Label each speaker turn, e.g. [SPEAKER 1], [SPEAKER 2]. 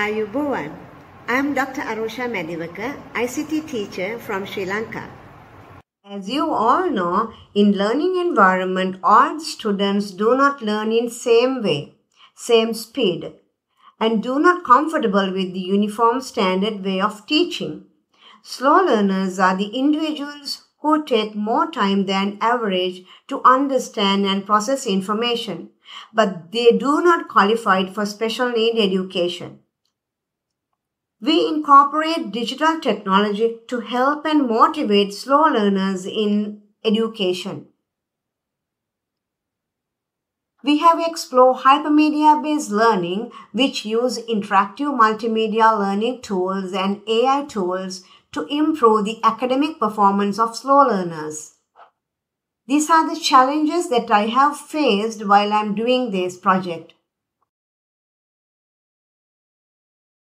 [SPEAKER 1] Ayubowan. I'm Dr. Arosha Mediwake, ICT teacher from Sri Lanka. As you all know, in learning environment, all students do not learn in same way, same speed, and do not comfortable with the uniform standard way of teaching. Slow learners are the individuals who take more time than average to understand and process information, but they do not qualify for special need education. We incorporate digital technology to help and motivate slow learners in education. We have explored hypermedia based learning, which use interactive multimedia learning tools and AI tools to improve the academic performance of slow learners. These are the challenges that I have faced while I'm doing this project.